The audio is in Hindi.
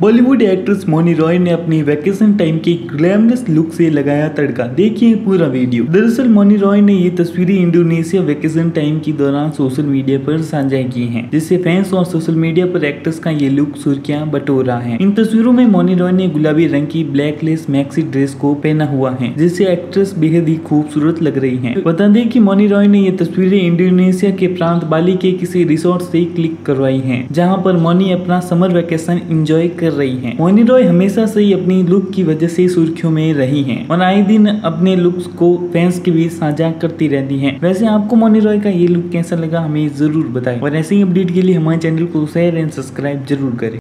बॉलीवुड एक्ट्रेस मोनी रॉय ने अपनी वैकेशन टाइम के ग्लैमरस लुक से लगाया तड़का। देखिए पूरा वीडियो दरअसल, मोनी रॉय ने ये तस्वीरें इंडोनेशिया वैकेशन टाइम के दौरान सोशल मीडिया पर साझा की हैं, जिससे फैंस और सोशल मीडिया पर एक्ट्रेस का ये लुक सुर्खियाँ बटोरा है। इन तस्वीरों में मोनी रॉय ने गुलाबी रंग की ब्लैक लेस मैक्सी ड्रेस को पहना हुआ है, जिससे एक्ट्रेस बेहद ही खूबसूरत लग रही है। बता दें की मोनी रॉय ने ये तस्वीरें इंडोनेशिया के प्रांत बाली के किसी रिसोर्ट से क्लिक करवाई है, जहाँ पर मोनी अपना समर वैकेशन इंजॉय कर कर रही हैं। मोनी रॉय हमेशा से ही अपनी लुक की वजह से सुर्खियों में रही हैं। और आए दिन अपने लुक्स को फैंस के बीच साझा करती रहती हैं। वैसे आपको मोनी रॉय का ये लुक कैसा लगा हमें ज़रूर बताएँ। और ऐसे ही अपडेट के लिए हमारे चैनल को शेयर एंड सब्सक्राइब ज़रूर करें।